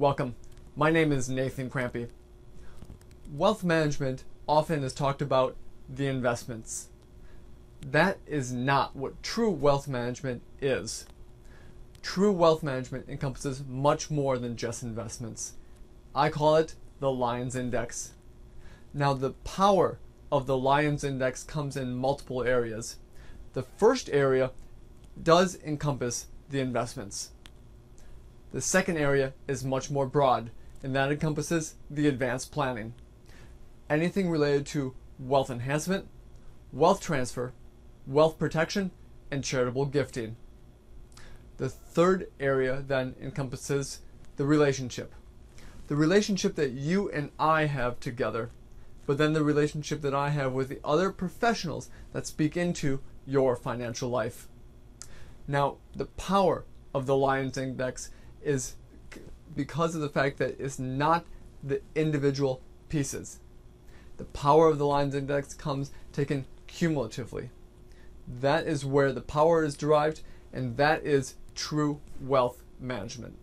Welcome. My name is Nathan Krampe. Wealth management often is talked about the investments. That is not what true wealth management is. True wealth management encompasses much more than just investments. I call it the Lions Index. Now, the power of the Lions Index comes in multiple areas. The first area does encompass the investments. The second area is much more broad, and that encompasses the advanced planning. Anything related to wealth enhancement, wealth transfer, wealth protection, and charitable gifting. The third area then encompasses the relationship. The relationship that you and I have together, but then the relationship that I have with the other professionals that speak into your financial life. Now, the power of the Lions Index is because of the fact that it's not the individual pieces. The power of the Lions Index comes taken cumulatively. That is where the power is derived, and that is true wealth management.